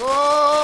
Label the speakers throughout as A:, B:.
A: So,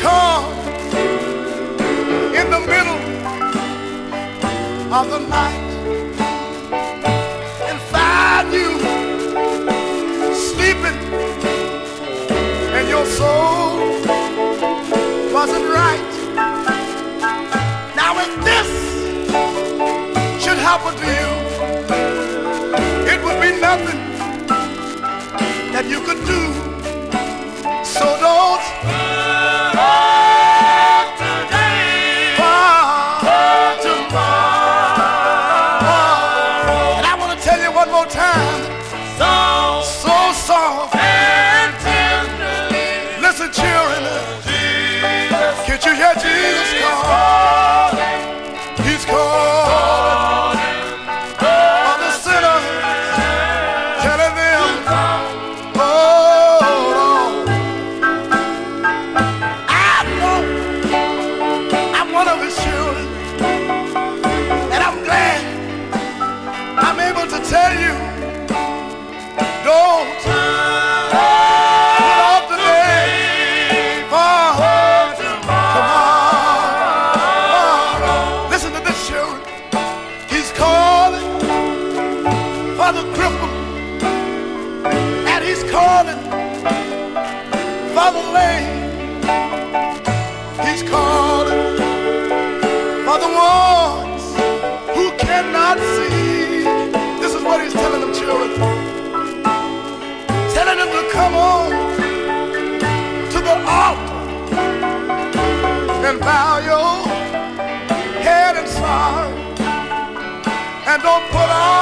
A: come in the middle of the night and find you sleeping and your soul wasn't right. Now if this should happen to you, it would be nothing that you could do. So don't one more time. For the. He's calling for the ones who cannot see. This is what he's telling them, children. Telling them to come on to the altar and bow your head and sorrow. And don't put off